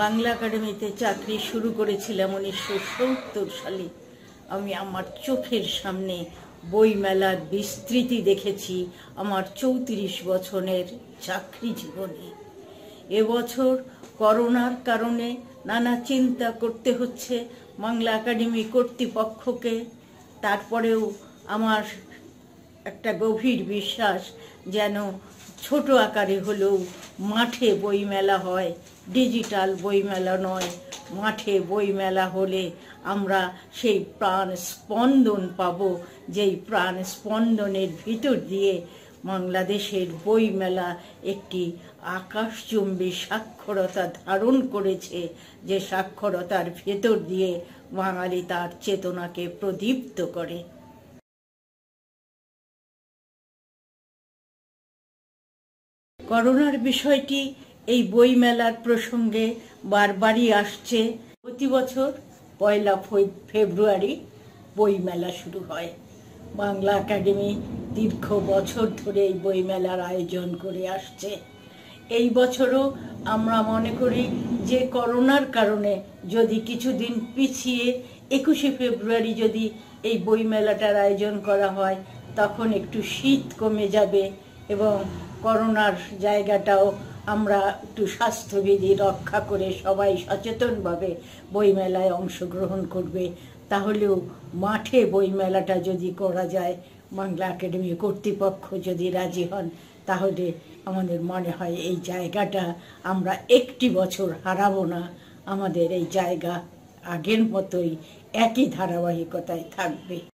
বাংলা একাডেমিতে চাকরি শুরু করেছিলাম উনিশশো সত্তর সালে। আমি আমার চোখের সামনে বইমেলার বিস্তৃতি দেখেছি আমার চৌত্রিশ বছরের চাকরি জীবনে। এবছর করোনার কারণে নানা চিন্তা করতে হচ্ছে বাংলা একাডেমি কর্তৃপক্ষকে। তারপরেও আমার একটা গভীর বিশ্বাস যেন ছোট আকারে হলেও মাঠে বইমেলা হয় ডিজিটাল বইমেলা নয়, মাঠে বইমেলা হলে আমরা সেই প্রাণ স্পন্দন পাব, যেই প্রাণ স্পন্দনের ভিতর দিয়ে বাংলাদেশের বইমেলা একটি আকাশচুম্বী সাক্ষরতা ধারণ করেছে, যে সাক্ষরতার ভেতর দিয়ে বাঙালি তার চেতনাকে প্রদীপ্ত করে। করোনার বিষয়টি এই বইমেলার প্রসঙ্গে বারবারই আসছে। প্রতি বছর পয়লা ফেব্রুয়ারি বইমেলা শুরু হয়। বাংলা একাডেমি দীর্ঘ বছর ধরে এই বইমেলার আয়োজন করে আসছে। এই বছরও আমরা মনে করি যে করোনার কারণে যদি কিছুদিন পিছিয়ে একুশে ফেব্রুয়ারি যদি এই বইমেলাটার আয়োজন করা হয়, তখন একটু শীত কমে যাবে এবং করোনার জায়গাটাও আমরা একটু স্বাস্থ্যবিধি রক্ষা করে সবাই সচেতনভাবে বইমেলায় অংশগ্রহণ করবে। তাহলেও মাঠে বইমেলাটা যদি করা যায়, বাংলা একাডেমি কর্তৃপক্ষ যদি রাজি হন, তাহলে আমাদের মনে হয় এই জায়গাটা আমরা একটি বছর হারাবো না। আমাদের এই জায়গা আগের মতোই একই ধারাবাহিকতায় থাকবে।